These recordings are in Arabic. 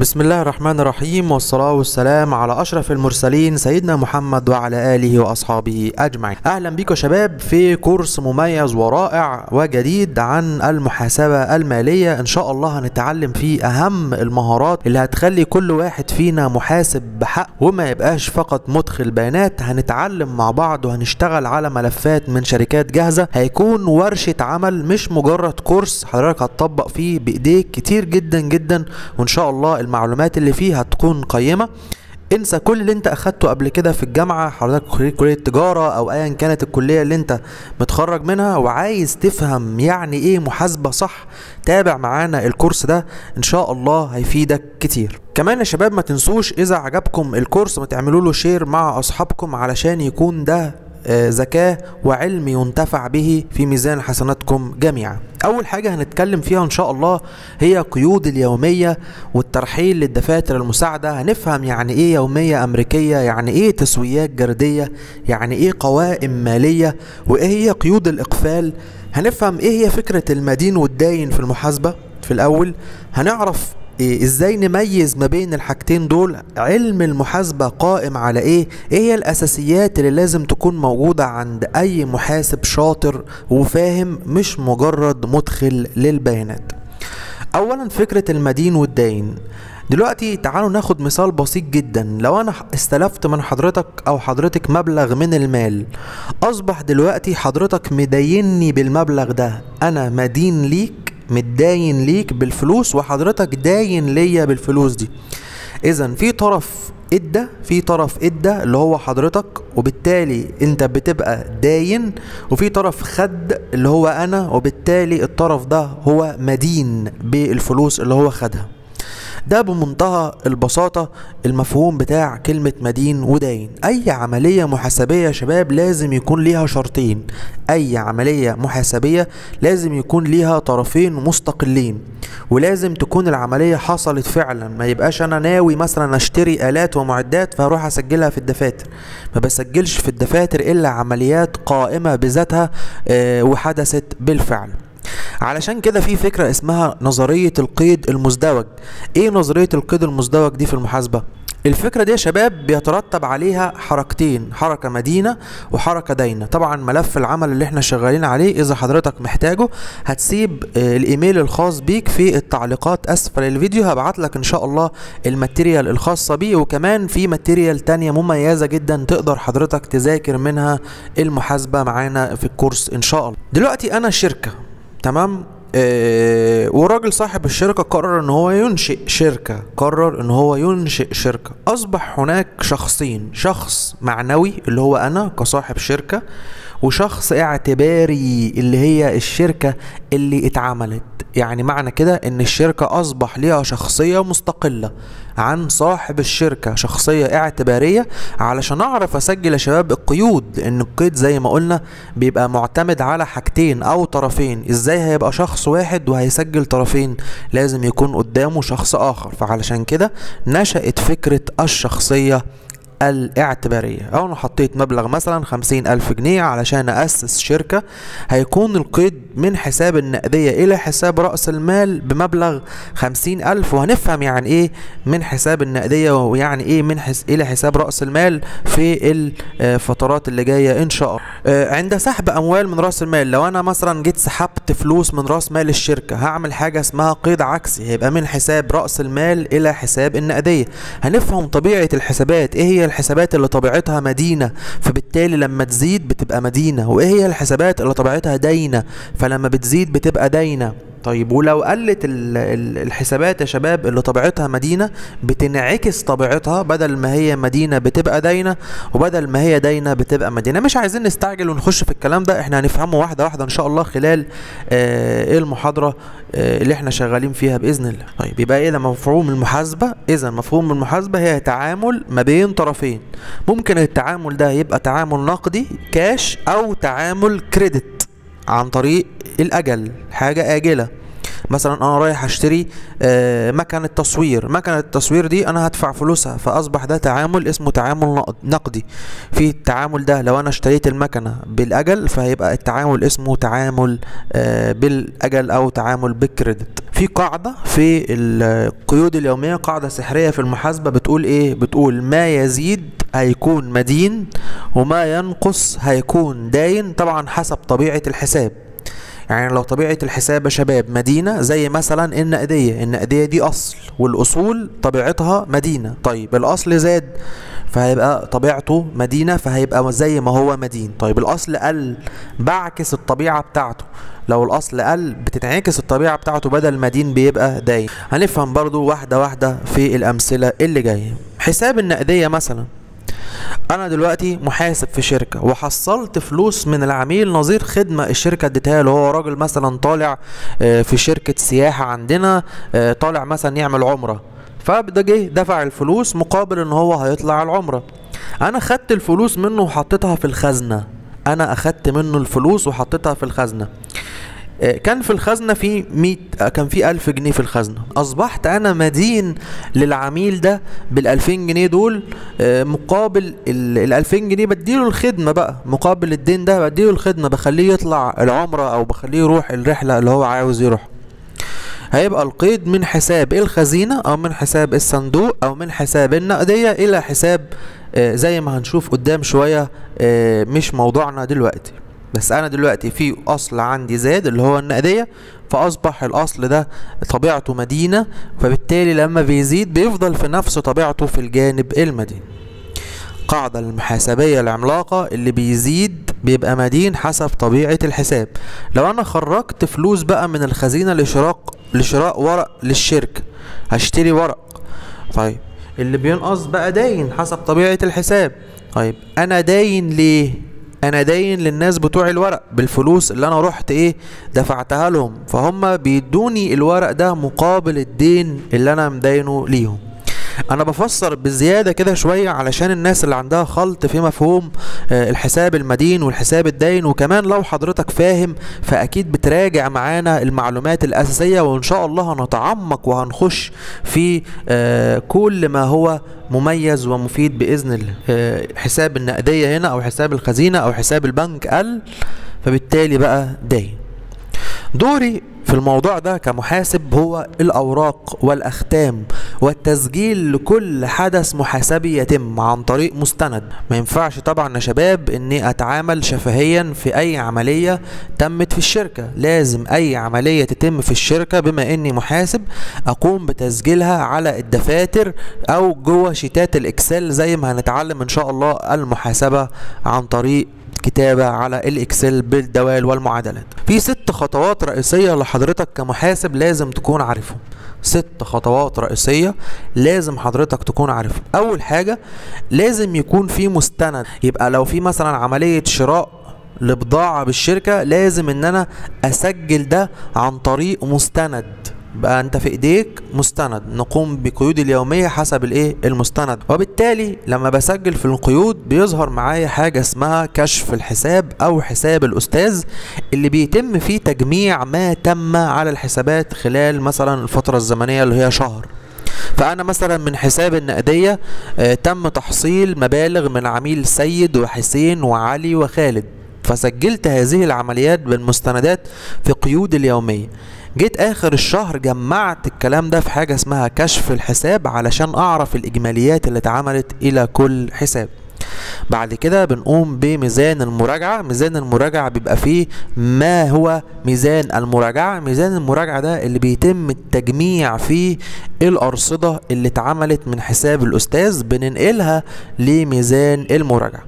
بسم الله الرحمن الرحيم والصلاة والسلام على أشرف المرسلين سيدنا محمد وعلى آله وأصحابه أجمعين. أهلا بكم يا شباب في كورس مميز ورائع وجديد عن المحاسبة المالية. إن شاء الله هنتعلم فيه أهم المهارات اللي هتخلي كل واحد فينا محاسب بحق وما يبقاش فقط مدخل بيانات. هنتعلم مع بعض وهنشتغل على ملفات من شركات جاهزة. هيكون ورشة عمل مش مجرد كورس حضرتك هتطبق فيه بإيديك كتير جدا جدا. وإن شاء الله المعلومات اللي فيه هتكون قيمة. انسى كل اللي انت اخدته قبل كده في الجامعة حضرتك خريج كلية تجارة أو ايا كانت الكلية اللي انت متخرج منها وعايز تفهم يعني إيه محاسبة صح تابع معانا الكورس ده إن شاء الله هيفيدك كتير. كمان يا شباب ما تنسوش إذا عجبكم الكورس ما تعملوا له شير مع أصحابكم علشان يكون ده آه، ذكاء وعلم ينتفع به في ميزان حسناتكم جميعا. أول حاجة هنتكلم فيها إن شاء الله هي قيود اليومية والترحيل للدفاتر المساعدة. هنفهم يعني إيه يومية أمريكية يعني إيه تسويات جردية يعني إيه قوائم مالية وإيه هي قيود الإقفال. هنفهم إيه هي فكرة المدين والداين في المحاسبة في الأول. هنعرف إيه إزاي نميز ما بين الحاجتين دول؟ علم المحاسبة قائم على إيه؟ إيه هي الأساسيات اللي لازم تكون موجودة عند أي محاسب شاطر وفاهم مش مجرد مدخل للبيانات؟ اولا فكرة المدين والداين. دلوقتي تعالوا ناخد مثال بسيط جدا. لو أنا استلفت من حضرتك أو حضرتك مبلغ من المال أصبح دلوقتي حضرتك مديني بالمبلغ ده. أنا مدين ليك؟ متداين ليك بالفلوس وحضرتك داين ليا بالفلوس دي. اذا في طرف ادى في طرف ادى اللي هو حضرتك وبالتالي أنت بتبقى داين وفي طرف خد اللي هو أنا وبالتالي الطرف ده هو مدين بالفلوس اللي هو خدها. ده بمنتهى البساطة المفهوم بتاع كلمة مدين وداين أي عملية محاسبية يا شباب لازم يكون ليها شرطين. أي عملية محاسبية لازم يكون ليها طرفين مستقلين. ولازم تكون العملية حصلت فعلا. ما يبقاش أنا ناوي مثلا أشتري آلات ومعدات فأروح أسجلها في الدفاتر. ما بسجلش في الدفاتر إلا عمليات قائمة بذاتها آه، وحدثت بالفعل. علشان كده في فكرة اسمها نظرية القيد المزدوج. إيه نظرية القيد المزدوج دي في المحاسبة؟ الفكرة دي يا شباب بيترتب عليها حركتين حركة مدينة وحركة داينة. طبعا ملف العمل اللي إحنا شغالين عليه إذا حضرتك محتاجه هتسيب آه، الإيميل الخاص بيك في التعليقات. أسفل الفيديو هبعت لك إن شاء الله ال material الخاصة بيه. وكمان في material تانية مميزة جدا تقدر حضرتك تذاكر منها المحاسبة معانا في الكورس إن شاء الله. دلوقتي أنا شركة. تمام؟ آه وراجل صاحب الشركة قرر إن هو ينشئ شركة قرر إن هو ينشئ شركة. أصبح هناك شخصين شخص معنوي اللي هو أنا كصاحب شركة وشخص اعتباري اللي هي الشركة اللي اتعملت. يعني معنى كده إن الشركة أصبح ليها شخصية مستقلة عن صاحب الشركة شخصية اعتبارية علشان أعرف أسجل يا شباب القيود. لأن القيد زي ما قلنا بيبقى معتمد على حاجتين أو طرفين. إزاي هيبقى شخص واحد وهيسجل طرفين؟ لازم يكون قدامه شخص آخر. فعلشان كده نشأت فكرة الشخصية الاعتبارية. أو أنا حطيت مبلغ مثلا خمسين ألف جنيه علشان أسس شركة هيكون القيد من حساب النقدية إلى حساب رأس المال بمبلغ خمسين ألف وهنفهم يعني إيه من حساب النقدية ويعني إيه من حس إلى حساب رأس المال في الفترات اللي جاية إن شاء الله. آه، عند سحب أموال من رأس المال لو أنا مثلا جيت سحبت فلوس من رأس مال الشركة هعمل حاجة اسمها قيد عكسي هيبقى من حساب رأس المال إلى حساب النقدية. هنفهم طبيعة الحسابات إيه هي الحسابات اللي طبيعتها مدينة فبالتالي لما تزيد بتبقى مدينة. وإيه هي الحسابات اللي طبيعتها داينة؟ فلما بتزيد بتبقى داينة. طيب ولو قلت ال- ال- الحسابات يا شباب اللي طبيعتها مدينة بتنعكس طبيعتها بدل ما هي مدينة بتبقى داينة وبدل ما هي داينة بتبقى مدينة. مش عايزين نستعجل ونخش في الكلام ده إحنا هنفهمه واحدة واحدة إن شاء الله خلال آه المحاضرة آه اللي إحنا شغالين فيها بإذن الله. طيب يبقى إيه ده مفهوم المحاسبة إذا مفهوم المحاسبة هي تعامل ما بين طرفين. ممكن التعامل ده يبقى تعامل نقدي كاش أو تعامل كريدت عن طريق الأجل حاجة آجلة. مثلا أنا رايح أشتري آه، مكنة تصوير. مكنة التصوير دي أنا هدفع فلوسها فأصبح ده تعامل اسمه تعامل نقد- نقدي. في التعامل ده لو أنا اشتريت المكنة بالأجل فهيبقى التعامل اسمه تعامل آه، بالأجل أو تعامل بالكريدت. في قاعدة في القيود اليومية قاعدة سحرية في المحاسبة بتقول إيه؟ بتقول ما يزيد هيكون مدين وما ينقص هيكون داين طبعا حسب طبيعة الحساب. يعني لو طبيعة الحساب يا شباب مدينة زي مثلا النقدية. النقدية دي أصل والأصول طبيعتها مدينة. طيب الأصل زاد فهيبقى طبيعته مدينة فهيبقى زي ما هو مدين. طيب الأصل قل بعكس الطبيعة بتاعته. لو الأصل قل بتتعكس الطبيعة بتاعته بدل مدين بيبقى داين هنفهم برضو واحدة واحدة في الأمثلة اللي جاية. حساب النقدية مثلا. أنا دلوقتي محاسب في شركة وحصلت فلوس من العميل نظير خدمة الشركة اديتها له هو راجل مثلا طالع آه، في شركة سياحة عندنا آه، طالع مثلا يعمل عمرة. فده جه دفع الفلوس مقابل إن هو هيطلع العمرة. أنا خدت الفلوس منه وحطيتها في الخزنة. أنا أخدت منه الفلوس وحطيتها في الخزنة. كان في الخزنة في 100 آه، كان في 1000 جنيه في الخزنة. أصبحت أنا مدين للعميل ده بال 2000 جنيه دول آه، مقابل ال 2000 جنيه بديله الخدمة بقى مقابل الدين ده بديله الخدمة بخليه يطلع العمرة أو بخليه يروح الرحلة اللي هو عاوز يروح. هيبقى القيد من حساب الخزينة أو من حساب الصندوق أو من حساب النقدية إلى حساب آه، زي ما هنشوف قدام شوية آه، مش موضوعنا دلوقتي. بس أنا دلوقتي في أصل عندي زاد اللي هو النقدية فأصبح الأصل ده طبيعته مدينة فبالتالي لما بيزيد بيفضل في نفس طبيعته في الجانب المدين القاعدة المحاسبية العملاقة اللي بيزيد بيبقى مدين حسب طبيعة الحساب. لو أنا خرجت فلوس بقى من الخزينة لشراء لشراء ورق للشركة هشتري ورق. طيب اللي بينقص بقى داين حسب طبيعة الحساب. طيب أنا داين ليه؟ أنا داين للناس بتوع الورق بالفلوس اللي أنا رحت إيه دفعتها لهم فهم بيدوني الورق ده مقابل الدين اللي أنا مداينه ليهم. أنا بفسر بزيادة كده شوية علشان الناس اللي عندها خلط في مفهوم آه، الحساب المدين والحساب الداين وكمان لو حضرتك فاهم فأكيد بتراجع معانا المعلومات الأساسية وإن شاء الله هنتعمق وهنخش في آه، كل ما هو مميز ومفيد بإذن الله آه، حساب النقدية هنا أو حساب الخزينة أو حساب البنك قل فبالتالي بقى داين. دوري في الموضوع ده كمحاسب هو الأوراق والأختام والتسجيل لكل حدث محاسبي يتم عن طريق مستند. ما ينفعش طبعا يا شباب إني أتعامل شفهيا في أي عملية تمت في الشركة. لازم أي عملية تتم في الشركة بما إني محاسب أقوم بتسجيلها على الدفاتر أو جوه شيتات الإكسل زي ما هنتعلم إن شاء الله المحاسبة عن طريق كتابة على الإكسل بالدوال والمعادلات. في ست خطوات رئيسية لحضرتك كمحاسب لازم تكون عارفهم. ست خطوات رئيسية لازم حضرتك تكون عارفهم. أول حاجة لازم يكون في مستند. يبقى لو في مثلا عملية شراء لبضاعة بالشركة لازم إن أنا أسجل ده عن طريق مستند. بقى انت في ايديك مستند نقوم بقيود اليومية حسب الايه؟ المستند. وبالتالي لما بسجل في القيود بيظهر معايا حاجة اسمها كشف الحساب أو حساب الأستاذ اللي بيتم فيه تجميع ما تم على الحسابات خلال مثلا الفترة الزمنية اللي هي شهر. فأنا مثلا من حساب النقدية آه، تم تحصيل مبالغ من عميل سيد وحسين وعلي وخالد. فسجلت هذه العمليات بالمستندات في قيود اليومية. جيت آخر الشهر جمعت الكلام ده في حاجة اسمها كشف الحساب علشان أعرف الإجماليات اللي اتعملت إلى كل حساب. بعد كده بنقوم بميزان المراجعة. ميزان المراجعة بيبقى فيه ما هو ميزان المراجعة. ميزان المراجعة ده اللي بيتم التجميع فيه الأرصدة اللي اتعملت من حساب الأستاذ بننقلها لميزان المراجعة.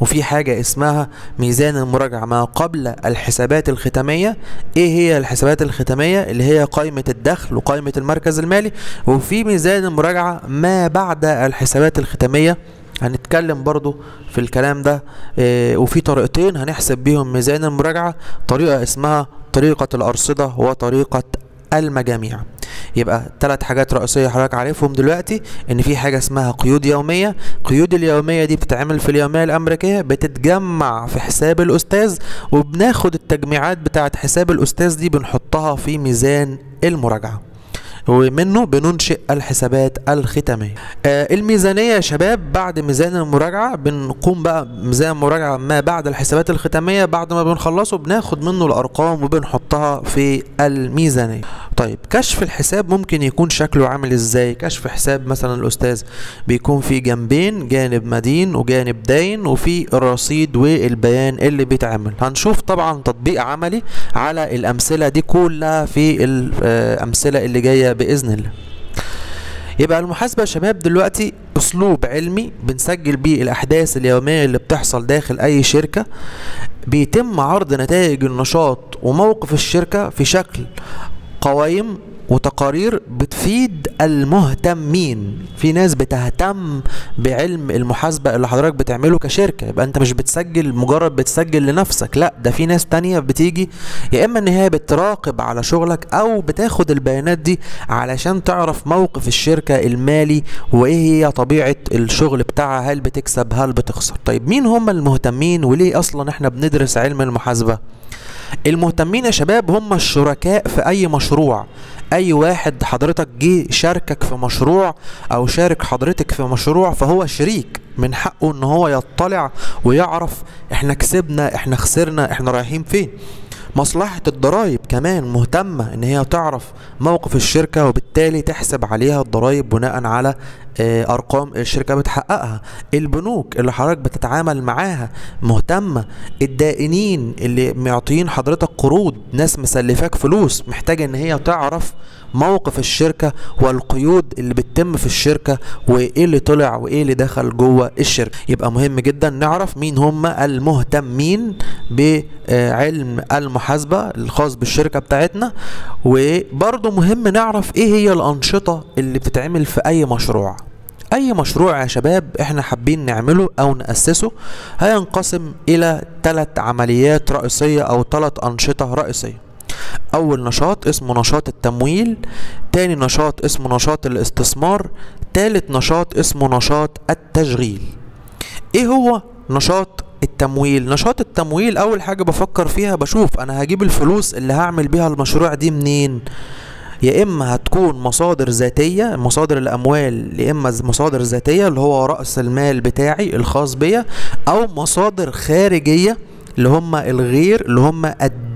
وفي حاجة اسمها ميزان المراجعة ما قبل الحسابات الختامية إيه هي الحسابات الختامية؟ اللي هي قائمة الدخل وقائمة المركز المالي. وفي ميزان المراجعة ما بعد الحسابات الختامية. هنتكلم برضو في الكلام ده إيه وفي طريقتين هنحسب بيهم ميزان المراجعة. طريقة اسمها طريقة الأرصدة وطريقة المجاميع. يبقى ثلاث حاجات رئيسية حضرتك عارفهم دلوقتي إن في حاجة اسمها قيود يومية. قيود اليومية دي بتتعمل في اليومية الأمريكية بتتجمع في حساب الأستاذ وبناخد التجميعات بتاعت حساب الأستاذ دي بنحطها في ميزان المراجعة. ومنه بننشئ الحسابات الختامية. آه الميزانية يا شباب بعد ميزان المراجعة بنقوم بقى ميزان مراجعة ما بعد الحسابات الختامية. بعد ما بنخلصه بناخد منه الأرقام وبنحطها في الميزانية. طيب كشف الحساب ممكن يكون شكله عامل إزاي؟ كشف حساب مثلا الأستاذ بيكون في جنبين جانب مدين وجانب داين وفي الرصيد والبيان اللي بيتعمل. هنشوف طبعا تطبيق عملي على الأمثلة دي كلها في الأمثلة اللي جاية بإذن الله. يبقى المحاسبة يا شباب دلوقتي أسلوب علمي بنسجل بيه الأحداث اليومية اللي بتحصل داخل أي شركة. بيتم عرض نتائج النشاط وموقف الشركة في شكل قوائم وتقارير بتفيد المهتمين. في ناس بتهتم بعلم المحاسبة اللي حضرتك بتعمله كشركة يبقى انت مش بتسجل مجرد بتسجل لنفسك لا ده في ناس تانية بتيجي يا إما إن هي بتراقب على شغلك أو بتاخد البيانات دي علشان تعرف موقف الشركة المالي وإيه هي طبيعة الشغل بتاعها هل بتكسب هل بتخسر. طيب مين هم المهتمين وليه أصلا إحنا بندرس علم المحاسبة؟ المهتمين يا شباب هم الشركاء في أي مشروع. أي واحد حضرتك جه شاركك في مشروع أو شارك حضرتك في مشروع فهو شريك. من حقه إن هو يطلع ويعرف إحنا كسبنا إحنا خسرنا إحنا رايحين فين. مصلحة الضرائب كمان مهتمة إن هي تعرف موقف الشركة وبالتالي تحسب عليها الضرائب بناء على أرقام الشركة بتحققها. البنوك اللي حضرتك بتتعامل معاها مهتمة الدائنين اللي معطيين حضرتك قروض ناس مسلفاك فلوس محتاجة إن هي تعرف موقف الشركة والقيود اللي بتتم في الشركة وإيه اللي طلع وإيه اللي دخل جوه الشركة. يبقى مهم جدا نعرف مين هم المهتمين بعلم المحاسبة الخاص بالشركة بتاعتنا. وبرضه مهم نعرف إيه هي الأنشطة اللي بتتعمل في أي مشروع. أي مشروع يا شباب إحنا حابين نعمله أو نأسسه هينقسم إلى ثلاث عمليات رئيسية أو ثلاث أنشطة رئيسية. أول نشاط اسمه نشاط التمويل تاني نشاط اسمه نشاط الاستثمار تالت نشاط اسمه نشاط التشغيل. إيه هو نشاط التمويل؟ نشاط التمويل أول حاجة بفكر فيها بشوف أنا هجيب الفلوس اللي هعمل بيها المشروع دي منين. يا إما هتكون مصادر ذاتية مصادر الأموال يا إما مصادر ذاتية اللي هو رأس المال بتاعي الخاص بيا أو مصادر خارجية اللي هم الغير اللي هم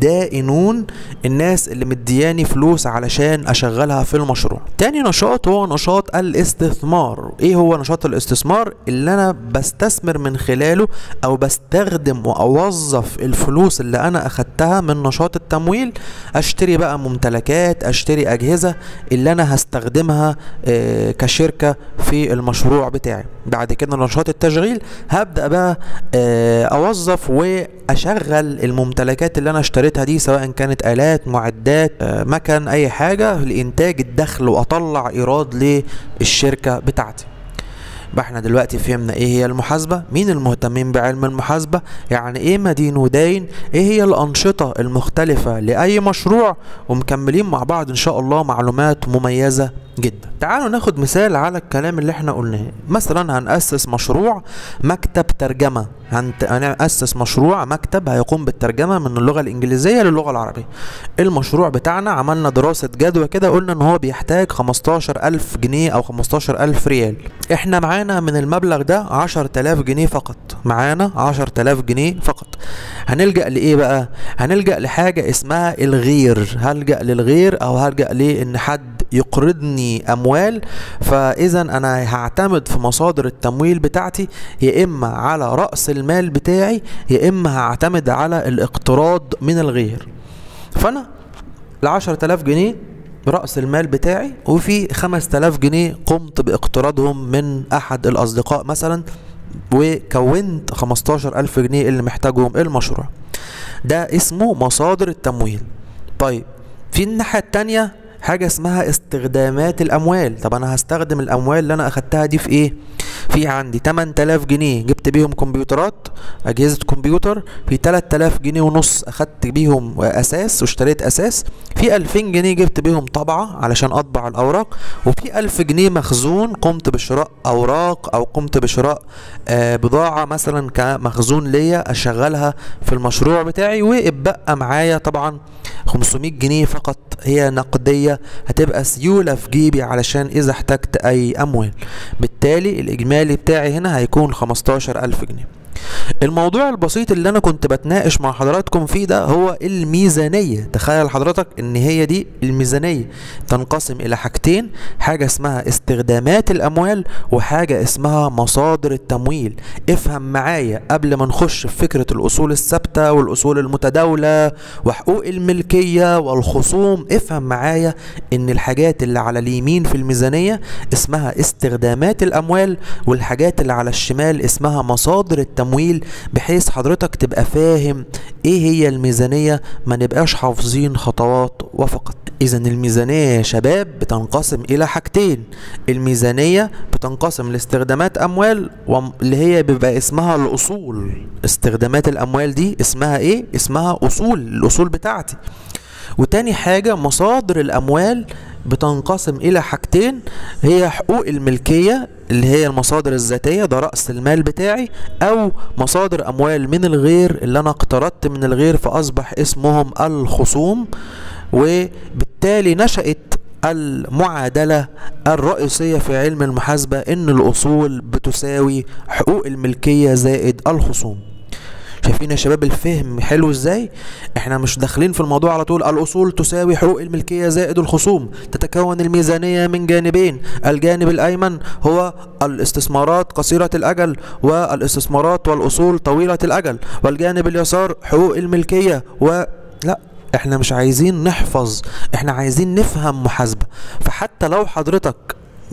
الدائنون الناس اللي مدياني فلوس علشان أشغلها في المشروع. تاني نشاط هو نشاط الاستثمار. إيه هو نشاط الاستثمار؟ اللي أنا بستثمر من خلاله أو بستخدم وأوظف الفلوس اللي أنا أخدتها من نشاط التمويل. أشتري بقى ممتلكات أشتري أجهزة اللي أنا هستخدمها آه كشركة في المشروع بتاعي. بعد كده نشاط التشغيل. هبدأ بقى آه أوظف وأشغل الممتلكات اللي أنا اشتريتها دي سواء كانت آلات معدات آه مكن أي حاجة لإنتاج الدخل وأطلع إيراد للشركة بتاعتي. يبقى إحنا دلوقتي فهمنا إيه هي المحاسبة؟ مين المهتمين بعلم المحاسبة؟ يعني إيه مدين وداين إيه هي الأنشطة المختلفة لأي مشروع؟ ومكملين مع بعض إن شاء الله معلومات مميزة جدا. تعالوا ناخد مثال على الكلام اللي إحنا قلناه. مثلا هنأسس مشروع مكتب ترجمة. هنأسس مشروع مكتب هيقوم بالترجمة من اللغة الإنجليزية للغة العربية. المشروع بتاعنا عملنا دراسة جدوى كده قلنا إن هو بيحتاج 15 ألف جنيه أو 15 ألف ريال. إحنا معانا من المبلغ ده 10000 جنيه فقط. معانا 10000 جنيه فقط. هنلجأ لإيه بقى؟ هنلجأ لحاجة اسمها الغير. هلجأ للغير أو هلجأ لإن حد يقرضني أموال فإذا أنا هعتمد في مصادر التمويل بتاعتي يا إما على رأس المال بتاعي يا إما هعتمد على الاقتراض من الغير. فأنا ال 10000 جنيه رأس المال بتاعي وفي 5000 جنيه قمت باقتراضهم من أحد الأصدقاء مثلا وكونت 15000 جنيه اللي محتاجهم المشروع. ده اسمه مصادر التمويل. طيب في الناحية التانية حاجة اسمها استخدامات الأموال. طب أنا هستخدم الأموال اللي أنا أخدتها دي في إيه؟ في عندي 8000 جنيه. جبت بيهم كمبيوترات أجهزة كمبيوتر في 3000 جنيه ونص أخدت بيهم أساس واشتريت أساس. في 2000 جنيه جبت بيهم طبعة علشان أطبع الأوراق. وفي 1000 جنيه مخزون قمت بشراء أوراق أو قمت بشراء آه بضاعة مثلا كمخزون ليا أشغلها في المشروع بتاعي. واتبقى معايا طبعا 500 جنيه فقط هي نقدية هتبقى سيولة في جيبي علشان إذا احتجت أي أموال. بالتالي الإجمالي بتاعي هنا هيكون 15000 جنيه. الموضوع البسيط اللي أنا كنت بتناقش مع حضراتكم فيه ده هو الميزانية. تخيل حضرتك إن هي دي الميزانية. تنقسم إلى حاجتين حاجة اسمها استخدامات الأموال وحاجة اسمها مصادر التمويل. افهم معايا قبل ما نخش في فكرة الأصول الثابتة والأصول المتداولة وحقوق الملكية والخصوم. افهم معايا إن الحاجات اللي على اليمين في الميزانية اسمها استخدامات الأموال والحاجات اللي على الشمال اسمها مصادر التمويل بحيث حضرتك تبقى فاهم إيه هي الميزانية ما نبقاش حافظين خطوات وفقط. إذا الميزانية يا شباب بتنقسم إلى حاجتين. الميزانية بتنقسم لاستخدامات أموال اللي هي بيبقى اسمها الأصول. استخدامات الأموال دي اسمها إيه؟ اسمها أصول الأصول بتاعتي. وتاني حاجة مصادر الأموال بتنقسم إلى حاجتين هي حقوق الملكية اللي هي المصادر الذاتية ده رأس المال بتاعي أو مصادر أموال من الغير اللي أنا اقترضت من الغير فأصبح اسمهم الخصوم وبالتالي نشأت المعادلة الرئيسية في علم المحاسبة إن الأصول بتساوي حقوق الملكية زائد الخصوم. شايفين يا شباب الفهم حلو إزاي؟ إحنا مش داخلين في الموضوع على طول. الأصول تساوي حقوق الملكية زائد الخصوم تتكون الميزانية من جانبين. الجانب الأيمن هو الاستثمارات قصيرة الأجل والاستثمارات والأصول طويلة الأجل. والجانب اليسار حقوق الملكية و لا إحنا مش عايزين نحفظ إحنا عايزين نفهم محاسبة. فحتى لو حضرتك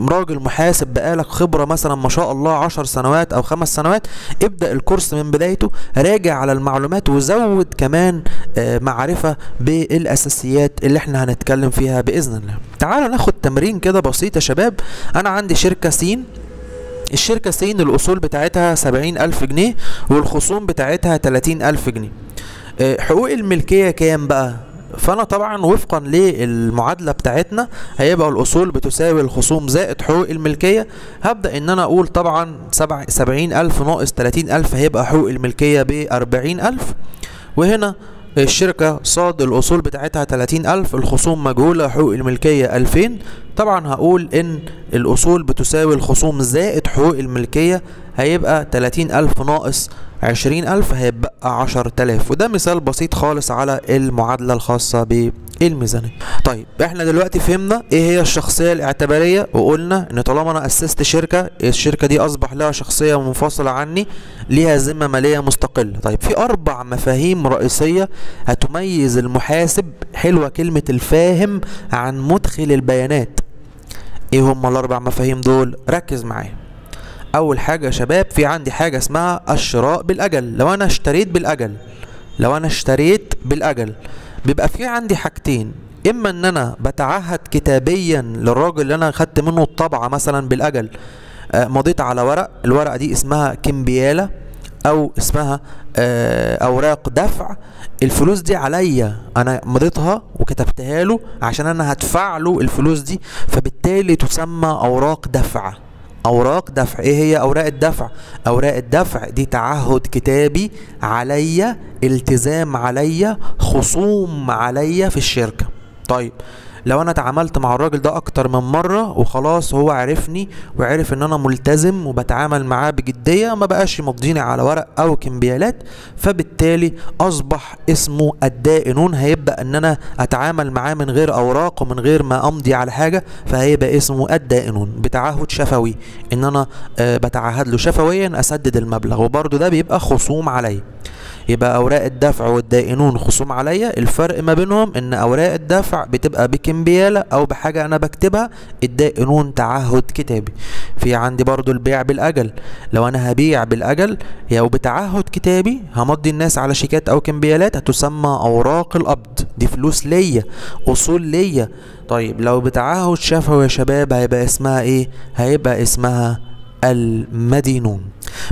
راجل محاسب بقالك خبرة مثلا ما شاء الله عشر سنوات أو خمس سنوات ابدأ الكورس من بدايته راجع على المعلومات وزود كمان معرفة بالأساسيات اللي إحنا هنتكلم فيها بإذن الله. تعالوا ناخد تمرين كده بسيط يا شباب. أنا عندي شركة سين. الشركة سين الأصول بتاعتها سبعين ألف جنيه والخصوم بتاعتها تلاتين ألف جنيه. حقوق الملكية كام بقى؟ فانا طبعا وفقا للمعادلة بتاعتنا هيبقى الأصول بتساوي الخصوم زائد حقوق الملكية. هبدأ إن أنا أقول طبعا سبع سبعين ألف ناقص تلاتين ألف هيبقى حقوق الملكية باربعين ألف. وهنا الشركة صاد الأصول بتاعتها تلاتين ألف الخصوم مجهولة حقوق الملكية ألفين. طبعا هقول إن الأصول بتساوي الخصوم زائد حقوق الملكية هيبقى تلاتين ألف ناقص عشرين ألف هيبقى عشر تلاف وده مثال بسيط خالص على المعادلة الخاصة بالميزانية. طيب إحنا دلوقتي فهمنا إيه هي الشخصية الاعتبارية؟ وقلنا إن طالما أنا أسست شركة الشركة دي أصبح لها شخصية منفصلة عني ليها ذمة مالية مستقلة. طيب في أربع مفاهيم رئيسية هتميز المحاسب. حلوة كلمة الفاهم عن مدخل البيانات. إيه هم الأربع مفاهيم دول؟ ركز معايا. أول حاجة يا شباب في عندي حاجة اسمها الشراء بالأجل. لو أنا اشتريت بالأجل لو أنا اشتريت بالأجل بيبقى في عندي حاجتين. إما إن أنا بتعهد كتابيا للراجل اللي أنا خدت منه الطبعة مثلا بالأجل آه مضيت على ورق. الورقة دي اسمها كمبيالة أو اسمها آه أوراق دفع. الفلوس دي عليا. أنا مضيتها وكتبتها له عشان أنا هدفع له الفلوس دي فبالتالي تسمى أوراق دفع. أوراق دفع. إيه هي أوراق الدفع؟ أوراق الدفع دي تعهد كتابي عليا التزام عليا خصوم عليا في الشركة. طيب لو أنا اتعاملت مع الراجل ده أكتر من مرة وخلاص هو عرفني وعرف إن أنا ملتزم وبتعامل معاه بجدية ما بقاش يمضيني على ورق أو كمبيالات فبالتالي أصبح اسمه الدائنون هيبدأ إن أنا أتعامل معاه من غير أوراق ومن غير ما أمضي على حاجة فهيبقى اسمه الدائنون بتعهد شفوي. إن أنا آه بتعهد له شفويا أسدد المبلغ. وبرده ده بيبقى خصوم عليا. يبقى أوراق الدفع والدائنون خصوم عليا. الفرق ما بينهم إن أوراق الدفع بتبقى بكمبيالة أو بحاجة أنا بكتبها الدائنون تعهد كتابي. في عندي برضو البيع بالأجل. لو أنا هبيع بالأجل أو بتعهد كتابي همضي الناس على شيكات أو كمبيالات هتسمى أوراق القبض. دي فلوس ليا أصول ليا. طيب لو بتعهد شفوي يا شباب هيبقى اسمها إيه؟ هيبقى اسمها المدينون.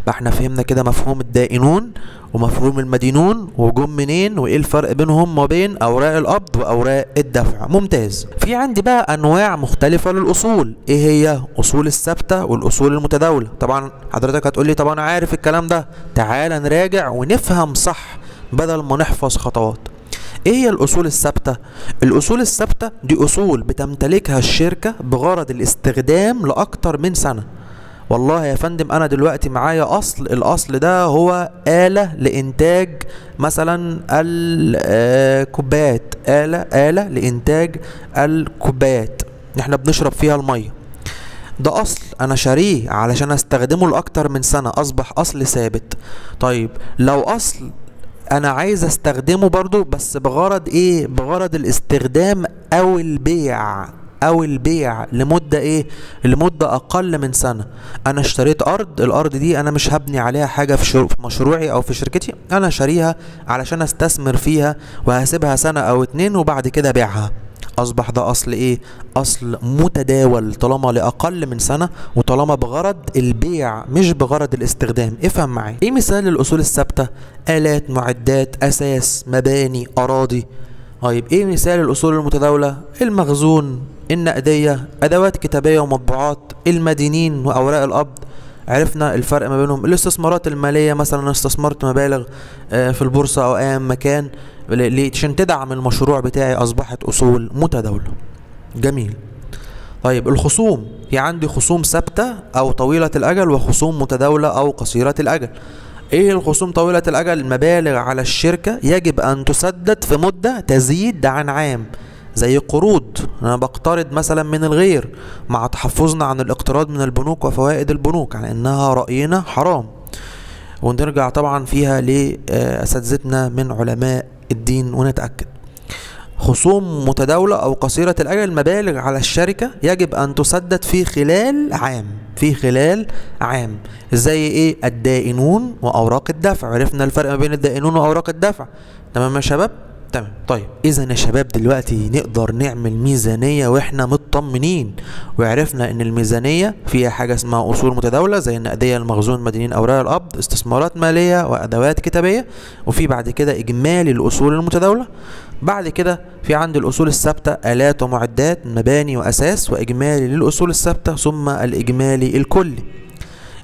ما إحنا فهمنا كده مفهوم الدائنون ومفهوم المدينون وجم منين وإيه الفرق بينهم ما بين أوراق القبض وأوراق الدفع. ممتاز. في عندي بقى أنواع مختلفة للأصول. إيه هي؟ أصول الثابتة والأصول المتداولة. طبعا حضرتك هتقولي طب أنا عارف الكلام ده. تعال نراجع ونفهم صح بدل ما نحفظ خطوات. إيه هي الأصول الثابتة؟ الأصول الثابتة دي أصول بتمتلكها الشركة بغرض الاستخدام لأكتر من سنة. والله يا فندم أنا دلوقتي معايا أصل الأصل ده هو آلة لإنتاج مثلا الكوبايات آلة آلة لإنتاج الكوبايات. إحنا بنشرب فيها المية. ده أصل أنا شاريه علشان أستخدمه لأكتر من سنة أصبح أصل ثابت. طيب لو أصل أنا عايز أستخدمه برضو بس بغرض إيه؟ بغرض الاستخدام أو البيع. أو البيع لمدة إيه؟ لمدة أقل من سنة. أنا اشتريت أرض الأرض دي أنا مش هبني عليها حاجة في, شر... في مشروعي أو في شركتي. أنا شاريها علشان أستثمر فيها وهسيبها سنة أو اتنين وبعد كده بيعها أصبح ده أصل إيه؟ أصل متداول طالما لأقل من سنة وطالما بغرض البيع مش بغرض الاستخدام. افهم معايا. إيه مثال الأصول الثابتة؟ آلات معدات أساس مباني أراضي. طيب إيه مثال الأصول المتداولة؟ المخزون النقدية أدوات كتابية ومطبوعات المدينين وأوراق القبض. عرفنا الفرق ما بينهم. الاستثمارات المالية مثلا استثمرت مبالغ في البورصة أو اي مكان عشان تدعم المشروع بتاعي أصبحت أصول متداولة. جميل. طيب الخصوم. في عندي خصوم ثابتة أو طويلة الأجل وخصوم متداولة أو قصيرة الأجل. إيه الخصوم طويلة الأجل المبالغ على الشركة؟ يجب أن تسدد في مدة تزيد عن عام زي قروض. أنا بقترض مثلا من الغير مع تحفظنا عن الاقتراض من البنوك وفوائد البنوك على إنها رأينا حرام. ونرجع طبعا فيها لاساتذتنا من علماء الدين ونتأكد. خصوم متداولة أو قصيرة الأجل مبالغ على الشركة يجب أن تسدد في خلال عام في خلال عام. زي إيه؟ الدائنون وأوراق الدفع. عرفنا الفرق ما بين الدائنون وأوراق الدفع. تمام يا شباب؟ تمام. طيب اذا يا شباب دلوقتي نقدر نعمل ميزانية وإحنا مطمنين. وعرفنا إن الميزانية فيها حاجة اسمها أصول متداولة زي النقدية المخزون المدينين أوراق القبض استثمارات مالية وأدوات كتابية. وفي بعد كده إجمالي الأصول المتداولة. بعد كده في عندي الأصول الثابتة آلات ومعدات مباني وأساس وإجمالي للأصول الثابتة ثم الإجمالي الكلي.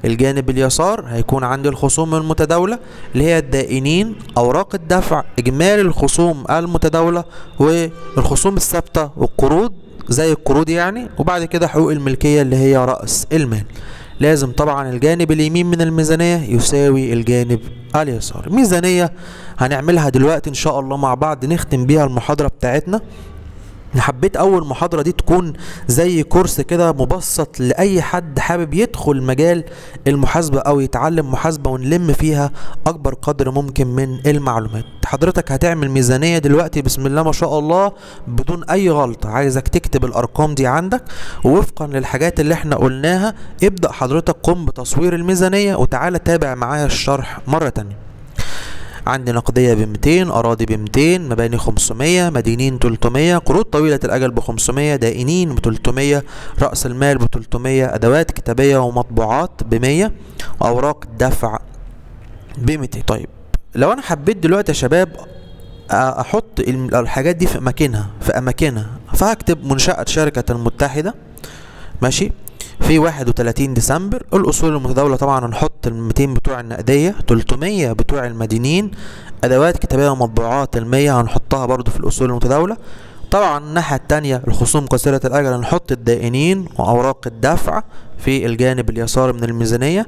الجانب اليسار هيكون عندي الخصوم المتداولة اللي هي الدائنين أوراق الدفع إجمالي الخصوم المتداولة والخصوم الثابتة والقروض زي القروض يعني وبعد كده حقوق الملكية اللي هي رأس المال. لازم طبعا الجانب اليمين من الميزانية يساوي الجانب اليسار. ميزانية هنعملها دلوقتي إن شاء الله مع بعض نختم بيها المحاضرة بتاعتنا. حبيت أول محاضرة دي تكون زي كورس كده مبسط لأي حد حابب يدخل مجال المحاسبة أو يتعلم محاسبة ونلم فيها أكبر قدر ممكن من المعلومات. حضرتك هتعمل ميزانية دلوقتي بسم الله ما شاء الله بدون أي غلطة. عايزك تكتب الأرقام دي عندك ووفقا للحاجات اللي إحنا قلناها. ابدأ حضرتك قم بتصوير الميزانية وتعالى تابع معايا الشرح مرة تانية. عندي نقدية ب 200 أراضي ب 200 مباني 500 مدينين 300 قروض طويلة الأجل ب 500 دائنين ب 300 رأس المال ب 300 أدوات كتابية ومطبوعات ب 100 وأوراق دفع ب 200 طيب لو أنا حبيت دلوقتي يا شباب أحط الحاجات دي في أماكنها في أماكنها فهكتب منشأة شركة المتحدة ماشي؟ في 31 ديسمبر الأصول المتداولة طبعا هنحط ال 200 بتوع النقدية 300 بتوع المدينين أدوات كتابية ومطبوعات ال 100 هنحطها برضو في الأصول المتداولة. طبعا الناحية الثانية الخصوم قصيرة الأجل هنحط الدائنين وأوراق الدفع في الجانب اليسار من الميزانية.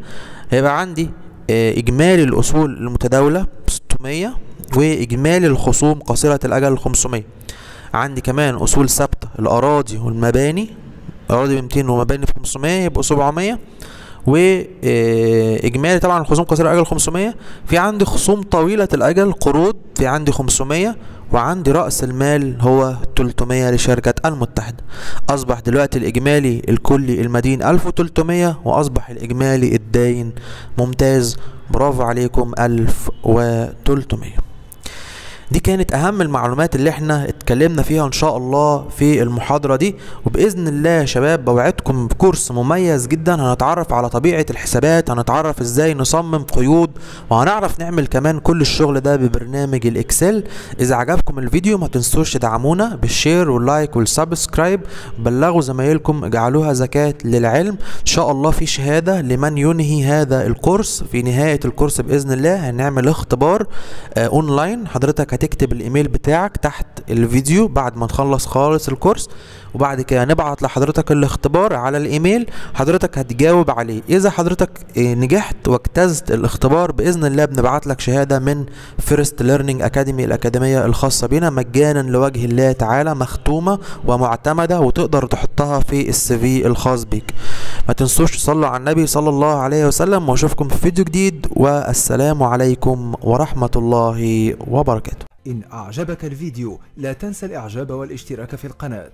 هيبقى عندي إجمالي الأصول المتداولة 600 وإجمالي الخصوم قصيرة الأجل 500 عندي كمان أصول ثابتة الأراضي والمباني. اراضي ب 200 ومباني ب 500 يبقوا 700 وإجمالي طبعا الخصوم قصيره الأجل 500 في عندي خصوم طويلة الأجل قروض في عندي 500 وعندي رأس المال هو 300 لشركة المتحدة. أصبح دلوقتي الإجمالي الكلي المدين 1300 وأصبح الإجمالي الداين ممتاز. برافو عليكم 1300 دي كانت أهم المعلومات اللي إحنا اتكلمنا فيها إن شاء الله في المحاضرة دي. وبإذن الله يا شباب بوعدكم بكورس مميز جدا. هنتعرف على طبيعة الحسابات هنتعرف إزاي نصمم قيود وهنعرف نعمل كمان كل الشغل ده ببرنامج ال Excel. إذا عجبكم الفيديو ما تنسوش تدعمونا بال share وال like وال subscribe. بلغوا زمايلكم اجعلوها زكاة للعلم. إن شاء الله في شهادة لمن ينهي هذا الكورس. في نهاية الكورس بإذن الله هنعمل اختبار آه أونلاين. حضرتك هتكتب الإيميل بتاعك تحت الفيديو بعد ما نخلص خالص ال course. وبعد كده نبعت لحضرتك الاختبار على الإيميل. حضرتك هتجاوب عليه. إذا حضرتك نجحت واجتزت الاختبار بإذن الله بنبعت لك شهادة من First Learning Academy الأكاديمية الخاصة بنا مجانا لوجه الله تعالى مختومة ومعتمدة وتقدر تحطها في ال CV الخاص بيك. ما تنسوش تصلوا على النبي صلى الله عليه وسلم وأشوفكم في فيديو جديد. والسلام عليكم ورحمة الله وبركاته. إن أعجبك الفيديو لا تنسى الإعجاب والاشتراك في القناة.